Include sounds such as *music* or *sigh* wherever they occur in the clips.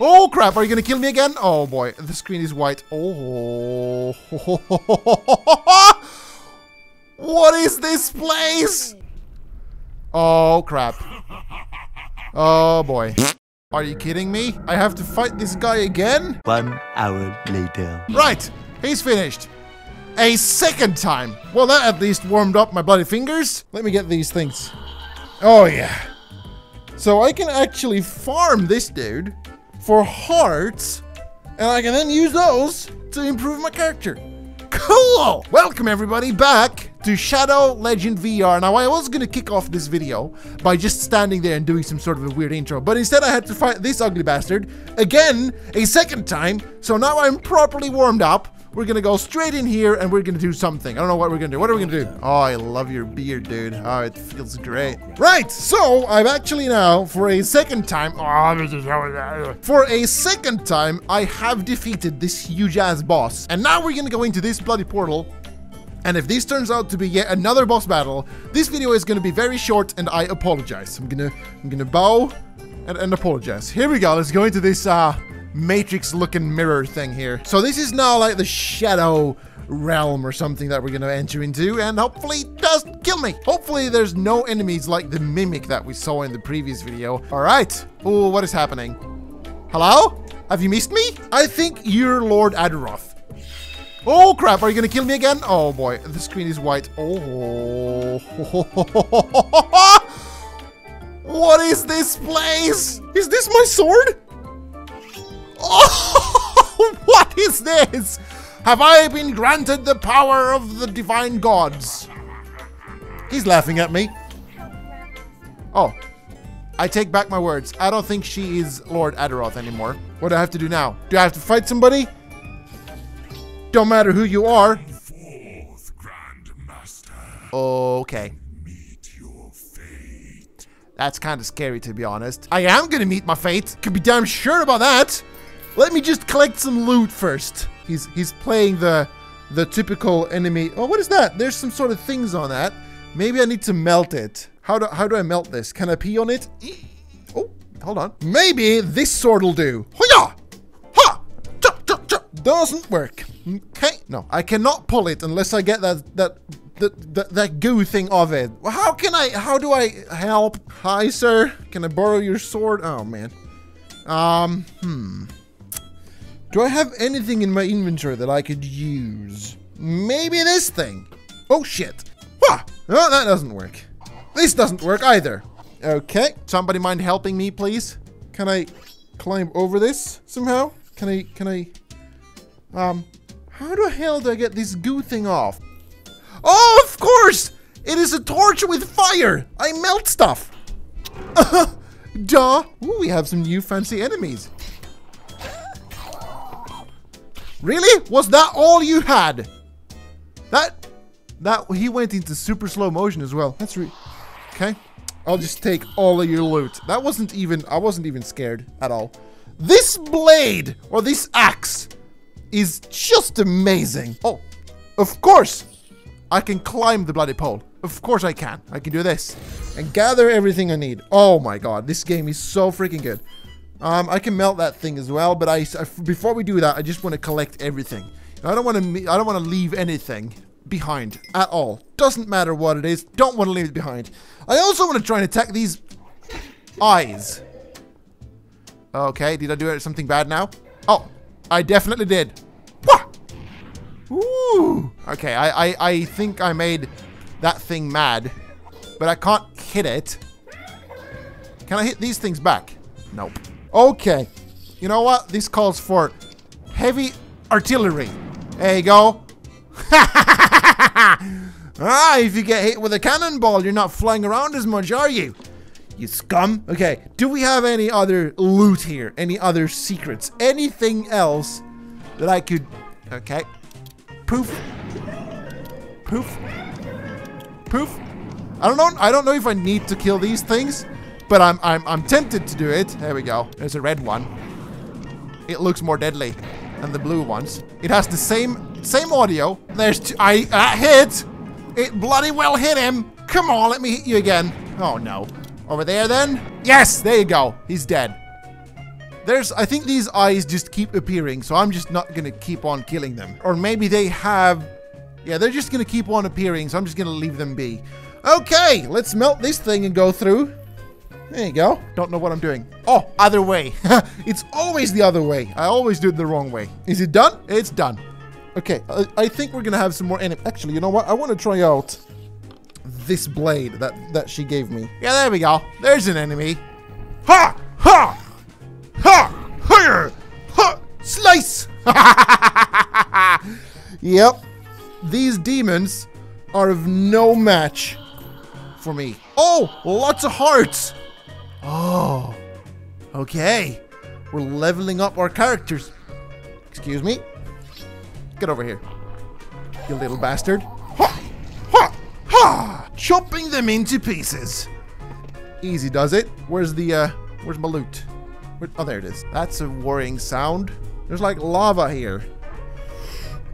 Oh crap, are you gonna kill me again? Oh boy, the screen is white. Oh. *laughs* what is this place? Oh crap. Oh boy. Are you kidding me? I have to fight this guy again? One hour later. Right, he's finished. A second time. Well, that at least warmed up my bloody fingers. Let me get these things. Oh yeah. So I can actually farm this dude for hearts, and I can then use those to improve my character. Cool! Welcome everybody back to Shadow Legend VR. Now I was gonna kick off this video by just standing there and doing some sort of a weird intro, but instead I had to fight this ugly bastard again, a second time, so now I'm properly warmed up. We're gonna go straight in here and we're gonna do something. I don't know what we're gonna do. What are we gonna do? Oh, I love your beard, dude. Oh, it feels great. Right, so I'm actually now, for a second time, oh, for a second time, I have defeated this huge ass boss. And now we're gonna go into this bloody portal and if this turns out to be yet another boss battle, this video is to be very short and I apologize. I'm gonna I'm gonna bow and, and apologize. Here we go. Let's go into this uh matrix looking mirror thing here. So this is now like the shadow realm or something that we're gonna enter into and hopefully it does kill me. Hopefully there's no enemies like the mimic that we saw in the previous video. All right. Oh, what is happening? Hello? Have you missed me? I think you're Lord Adaroth. Oh crap, are you gonna kill me again? Oh boy, the screen is white. Oh. *laughs* what is this place? Is this my sword? Oh, *laughs* what is this? Have I been granted the power of the divine gods? He's laughing at me. Oh, I take back my words. I don't think she is Lord Adaroth anymore. What do I have to do now? Do I have to fight somebody? Don't matter who you are. Grandmaster, Okay. meet your fate. That's kind of scary, to be honest. I am gonna meet my fate. Could be damn sure about that. Let me just collect some loot first. He's he's playing the the typical enemy. Oh, what is that? There's some sort of things on that. Maybe I need to melt it. How do how do I melt this? Can I pee on it? Oh, hold on. Maybe this sword will do. Hoya! Ha! Cha, cha, cha. Doesn't work. Okay. No, I cannot pull it unless I get that that that, that, that goo thing of it. How can I, how do I help? Hi, sir. Can I borrow your sword? Oh, man. Um, hmm. Do I have anything in my inventory that I could use? Maybe this thing. Oh, shit. Wah! Oh, that doesn't work. This doesn't work either. Okay. Somebody mind helping me, please? Can I climb over this somehow? Can I, can I, um, how the hell do I get this goo thing off? Oh, of course! It is a torch with fire! I melt stuff! *laughs* Duh! Ooh, we have some new fancy enemies. Really? Was that all you had? That... That... He went into super slow motion as well. That's re... Okay. I'll just take all of your loot. That wasn't even... I wasn't even scared at all. This blade, or this axe, is just amazing. Oh, of course. I can climb the bloody pole. Of course I can. I can do this. And gather everything I need. Oh my god, this game is so freaking good. Um, I can melt that thing as well, but I, I before we do that, I just want to collect everything. I don't want to I don't want to leave anything behind at all. Doesn't matter what it is. Don't want to leave it behind. I also want to try and attack these eyes. Okay, did I do something bad now? Oh, I definitely did. Wah! Ooh. Okay, I, I, I think I made that thing mad, but I can't hit it. Can I hit these things back? Nope. Okay. You know what? This calls for heavy artillery. There you go. *laughs* ah, if you get hit with a cannonball, you're not flying around as much, are you? You scum. Okay, do we have any other loot here? Any other secrets? Anything else that I could... Okay. Poof. Poof. Poof. I don't know. I don't know if I need to kill these things, but I'm I'm I'm tempted to do it. There we go. There's a red one. It looks more deadly than the blue ones. It has the same same audio. There's two. I uh, hit. It bloody well hit him. Come on, let me hit you again. Oh no. Over there then? Yes, there you go. He's dead. There's, I think these eyes just keep appearing, so I'm just not gonna keep on killing them. Or maybe they have, yeah, they're just gonna keep on appearing, so I'm just gonna leave them be. Okay, let's melt this thing and go through. There you go. Don't know what I'm doing. Oh, other way. *laughs* it's always the other way. I always do it the wrong way. Is it done? It's done. Okay, I, I think we're gonna have some more enemies. Actually, you know what? I want to try out this blade that, that she gave me. Yeah, there we go. There's an enemy. Ha! Ha! Ha! Ha! Ha! Slice! *laughs* yep. These demons are of no match for me. Oh, lots of hearts. Oh, okay. We're leveling up our characters. Excuse me. Get over here. You little bastard. Ha! Ha! Ha! Chopping them into pieces. Easy does it. Where's the, uh, where's my loot? Where, oh, there it is. That's a worrying sound. There's like lava here.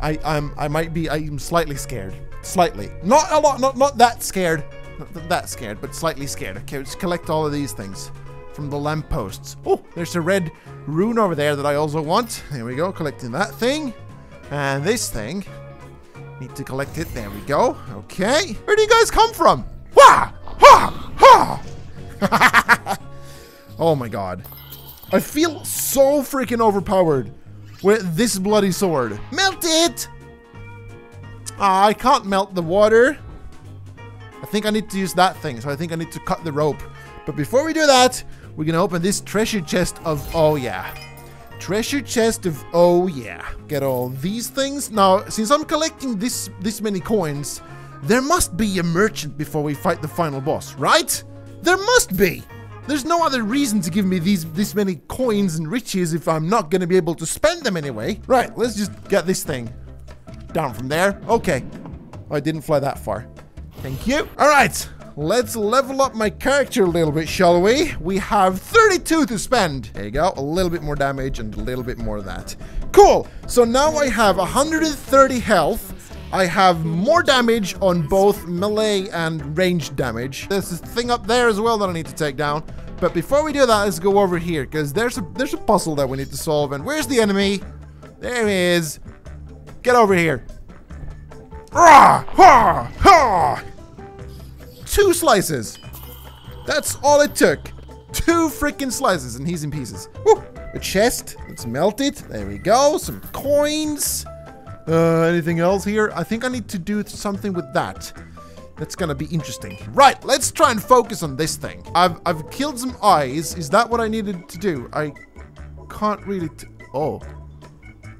I, I'm, I might be, I'm slightly scared. Slightly. Not a lot, not, not that scared. Not that scared, but slightly scared. Okay, let's collect all of these things from the lampposts. Oh, there's a red rune over there that I also want. There we go, collecting that thing. And this thing. Need to collect it. There we go. Okay. Where do you guys come from? Wah! Ha! Ha! *laughs* oh my god. I feel so freaking overpowered with this bloody sword. Melt it! Ah, I can't melt the water. I think I need to use that thing, so I think I need to cut the rope. But before we do that, we're gonna open this treasure chest of, oh yeah. Treasure chest of, oh yeah. Get all these things. Now, since I'm collecting this, this many coins, there must be a merchant before we fight the final boss, right? There must be! There's no other reason to give me these this many coins and riches if I'm not gonna be able to spend them anyway. Right, let's just get this thing down from there. Okay. I didn't fly that far. Thank you. All right, let's level up my character a little bit, shall we? We have 32 to spend. There you go, a little bit more damage and a little bit more of that. Cool, so now I have 130 health. I have more damage on both melee and ranged damage. There's this thing up there as well that I need to take down. But before we do that, let's go over here, because there's a there's a puzzle that we need to solve. And where's the enemy? There he is. Get over here. Ha! Ha! Two slices. That's all it took. Two freaking slices, and he's in pieces. Woo! A chest. Let's melt it. There we go. Some coins. Uh, anything else here? I think I need to do something with that. That's gonna be interesting. Right, let's try and focus on this thing. I've, I've killed some eyes. Is that what I needed to do? I can't really... oh.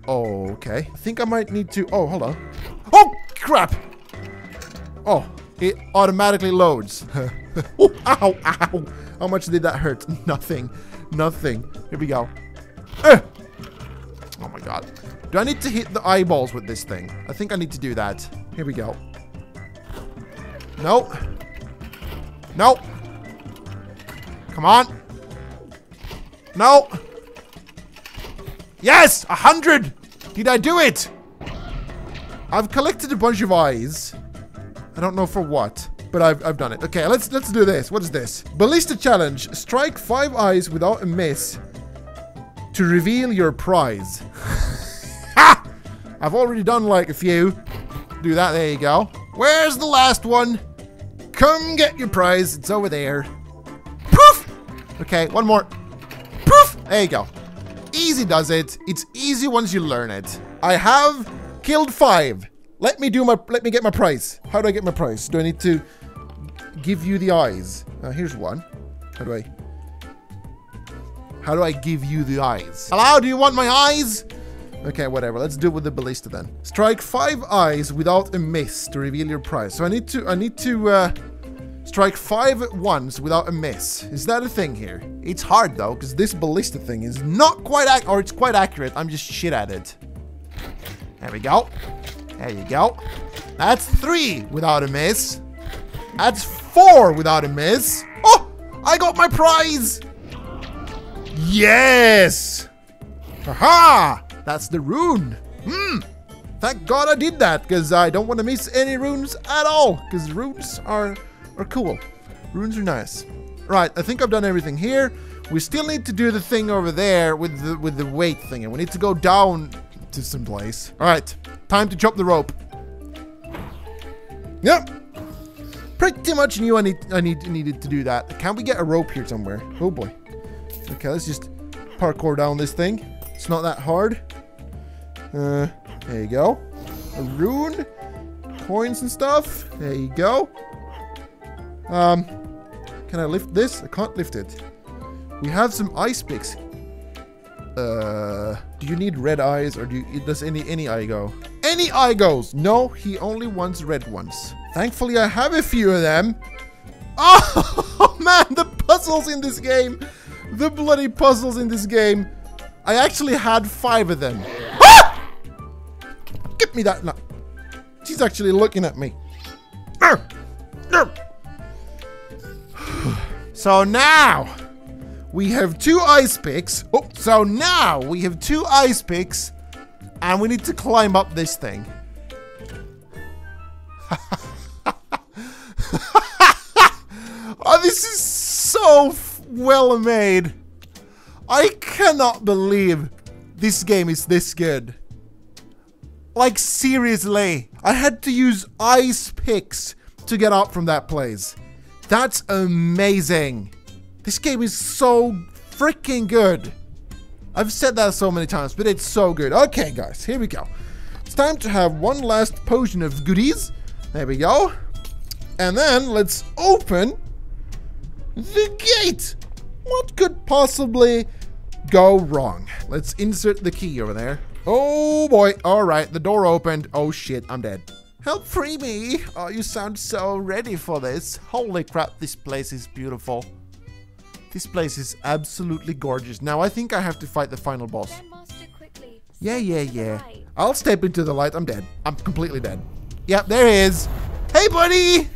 Oh, okay. I think I might need to... Oh, hold on. Oh, crap! Oh, it automatically loads. *laughs* oh, ow, ow. How much did that hurt? *laughs* Nothing. Nothing. Here we go. Eh. Oh my god. Do I need to hit the eyeballs with this thing? I think I need to do that. Here we go. Nope. Nope. Come on. No. Yes! A hundred! Did I do it? I've collected a bunch of eyes. I don't know for what, but I've, I've done it. Okay, let's let's do this. What is this? Ballista challenge. Strike five eyes without a miss to reveal your prize. *laughs* ha! I've already done like a few. Do that. There you go. Where's the last one? Come get your prize. It's over there. Poof! Okay, one more. Poof! There you go. Easy does it. It's easy once you learn it. I have killed five. Let me do my, let me get my prize. How do I get my prize? Do I need to give you the eyes? Uh, here's one. How do I, how do I give you the eyes? Hello, do you want my eyes? Okay, whatever. Let's do it with the ballista then. Strike five eyes without a miss to reveal your prize. So I need to, I need to, uh, strike five at once without a miss. Is that a thing here? It's hard though, because this ballista thing is not quite or it's quite accurate. I'm just shit at it. There we go. There you go. That's three without a miss. That's four without a miss. Oh, I got my prize. Yes. Aha! That's the rune. Hmm. Thank God I did that, because I don't want to miss any runes at all, because runes are, are cool. Runes are nice. Right, I think I've done everything here. We still need to do the thing over there with the with the weight thing, and we need to go down to some place. All right, time to chop the rope. Yep. Pretty much knew I need I need needed to do that. Can we get a rope here somewhere? Oh boy. Okay, let's just parkour down this thing. It's not that hard. Uh, there you go. A rune, coins and stuff. There you go. Um, can I lift this? I can't lift it. We have some ice picks. Uh, do you need red eyes or do you, does any any eye go? Any goes. No, he only wants red ones. Thankfully, I have a few of them. *laughs* Oh man, the puzzles in this game, the bloody puzzles in this game. I actually had five of them. *laughs* Ah! Get me that. No. She's actually looking at me. *sighs* So now we have two ice picks. Oh, so now we have two ice picks and we need to climb up this thing. *laughs* oh, this is so well made. I cannot believe this game is this good. Like, seriously. I had to use ice picks to get up from that place. That's amazing. This game is so freaking good. I've said that so many times, but it's so good. Okay, guys, here we go. It's time to have one last potion of goodies. There we go. And then let's open the gate. What could possibly go wrong? Let's insert the key over there. Oh boy. All right, the door opened. Oh shit, I'm dead. Help free me. Oh, you sound so ready for this. Holy crap, this place is beautiful. This place is absolutely gorgeous. Now I think I have to fight the final boss. Then master quickly. Yeah, yeah, yeah. I'll step into the light. I'm dead. I'm completely dead. Yep, there he is. Hey, buddy!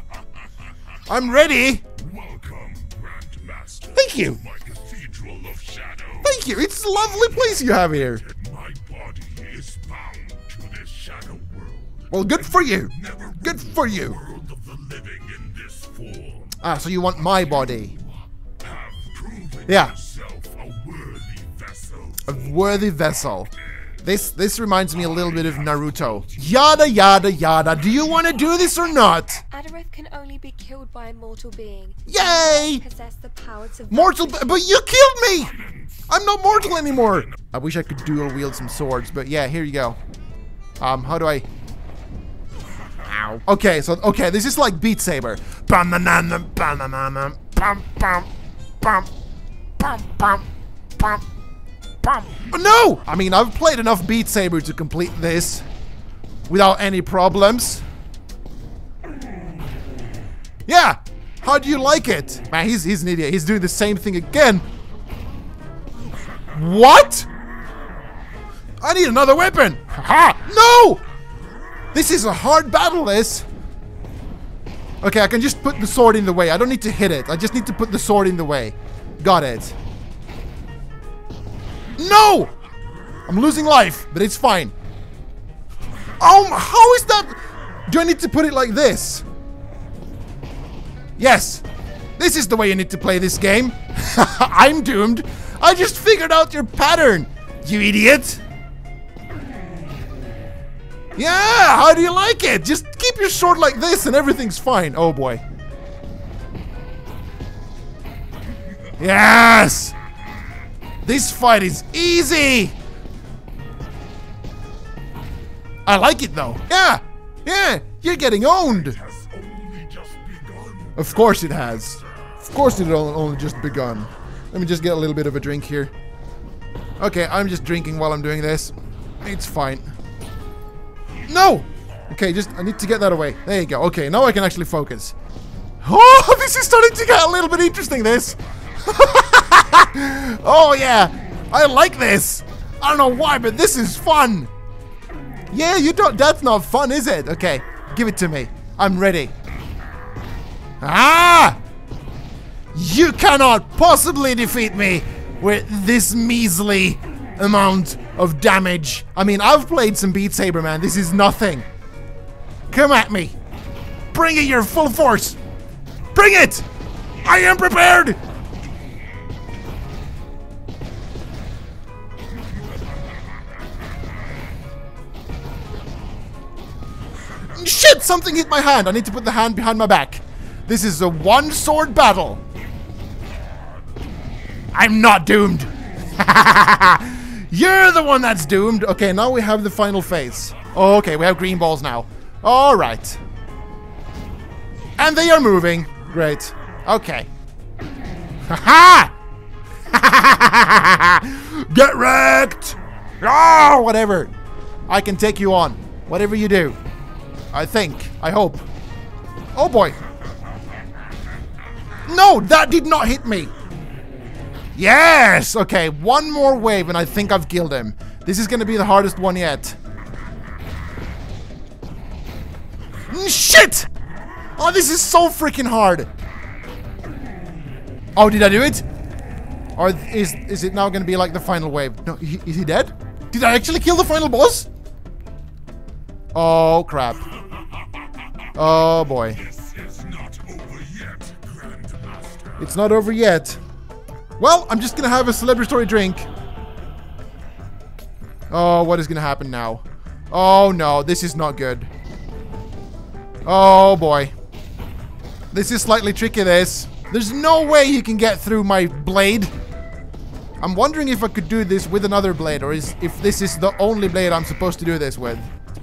*laughs* I'm ready. Welcome, Grandmaster. Thank you. My Cathedral of Shadow. Thank you. It's a lovely place you have here. My body is bound to this shadow world. Well, good for you. Good for you. world of the living in this form. Ah, so you want my body. Have proven Yeah. a worthy vessel. A worthy vessel. This this reminds me a little bit of Naruto. Yada yada yada. Do you want to do this or not? Adareth can only be killed by a mortal being. Yay! Possess the power to Mortal, but you killed me! I'm not mortal anymore. I wish I could dual wield some swords, but yeah, here you go. Um, how do I? Ow. Okay, so okay, this is like Beat Saber. Bam, bam, bam, bam, bam, bam, bam, bam, No! I mean, I've played enough Beat Saber to complete this without any problems. Yeah. How do you like it? Man, he's he's an idiot. He's doing the same thing again. What? I need another weapon. Ha! No! This is a hard battle, this. Okay, I can just put the sword in the way. I don't need to hit it. I just need to put the sword in the way. Got it. No! I'm losing life, but it's fine. Oh, how is that? Do I need to put it like this? Yes. This is the way you need to play this game. *laughs* I'm doomed. I just figured out your pattern, you idiot. Yeah, how do you like it? Just keep your sword like this and everything's fine. Oh boy. Yes! This fight is easy! I like it though. Yeah! Yeah! You're getting owned! Has only just begun. Of course it has. Of course it only just begun. Let me just get a little bit of a drink here. Okay, I'm just drinking while I'm doing this. It's fine. No! Okay, just, I need to get that away. There you go. Okay, now I can actually focus. *laughs* Oh, this is starting to get a little bit interesting, this. *laughs* oh, yeah. I like this. I don't know why, but this is fun. Yeah, you don't, that's not fun, is it? Okay, give it to me. I'm ready. Ah! You cannot possibly defeat me with this measly amount of damage. I mean, I've played some Beat Saber, man. This is nothing. Come at me. Bring it your full force. Bring it! I am prepared! Shit! Something hit my hand. I need to put the hand behind my back. This is a one sword battle. I'm not doomed. *laughs* You're the one that's doomed. Okay, now we have the final phase. Oh, okay, we have green balls now. All right. And they are moving. Great. Okay. Ha *laughs* ha! Get wrecked! Oh, whatever. I can take you on. Whatever you do. I think. I hope. Oh boy. No, that did not hit me. Yes! Okay, one more wave and I think I've killed him. This is gonna be the hardest one yet. Mm, Shit! Oh, this is so freaking hard. Oh, did I do it? Or is is it now gonna be like the final wave? No, is he dead? Did I actually kill the final boss? Oh, crap. Oh, boy. It's not over yet. Well, I'm just gonna have a celebratory drink. Oh, what is gonna happen now? Oh no, this is not good. Oh boy. This is slightly tricky, this. There's no way you can get through my blade. I'm wondering if I could do this with another blade, or is if this is the only blade I'm supposed to do this with.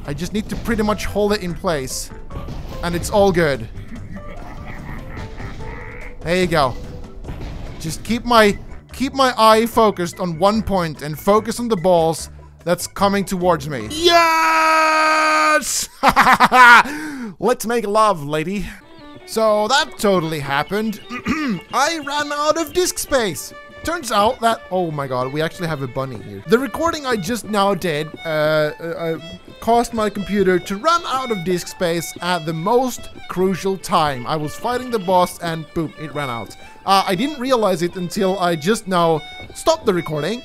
I just need to pretty much hold it in place. And it's all good. There you go. Just keep my keep my eye focused on one point and focus on the balls that's coming towards me. Yes! *laughs* Let's make love, lady. So that totally happened. *clears throat* I ran out of disk space. Turns out that oh my god, we actually have a bunny here. The recording I just now did uh, uh, uh, caused my computer to run out of disk space at the most crucial time. I was fighting the boss and boom, it ran out. Uh, I didn't realize it until I just now stopped the recording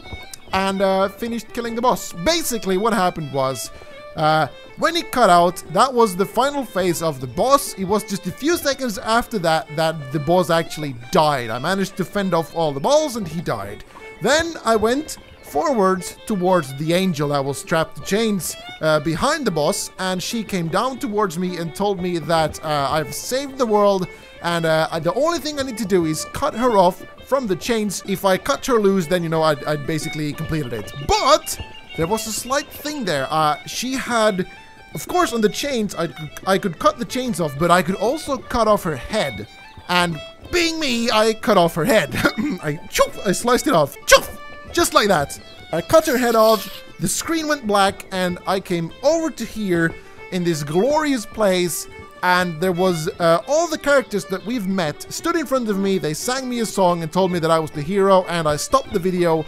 and uh, finished killing the boss. Basically, what happened was, uh, when it cut out, that was the final phase of the boss. It was just a few seconds after that that the boss actually died. I managed to fend off all the balls and he died. Then I went forwards towards the angel that was strapped to chains uh, behind the boss, and she came down towards me and told me that uh, I've saved the world, and uh, the only thing I need to do is cut her off from the chains. If I cut her loose, then you know I'd basically completed it. But there was a slight thing there. Uh, she had, of course, on the chains, I I could cut the chains off, but I could also cut off her head. And being me, I cut off her head. *laughs* I choof, I sliced it off. Choof! Just like that. I cut her head off, the screen went black, and I came over to here in this glorious place. And there was uh, all the characters that we've met stood in front of me. They sang me a song and told me that I was the hero. And I stopped the video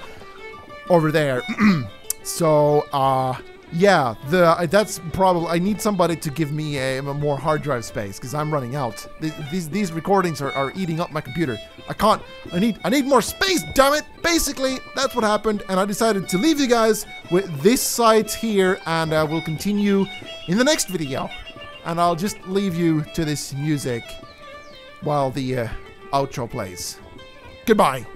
over there. *clears throat* so, uh, yeah, the that's probably I need somebody to give me a, a more hard drive space because I'm running out. Th- These these recordings are, are eating up my computer. I can't. I need I need more space. Damn it! Basically, that's what happened, and I decided to leave you guys with this site here, and uh, we'll continue in the next video. And I'll just leave you to this music while the uh, outro plays. Goodbye.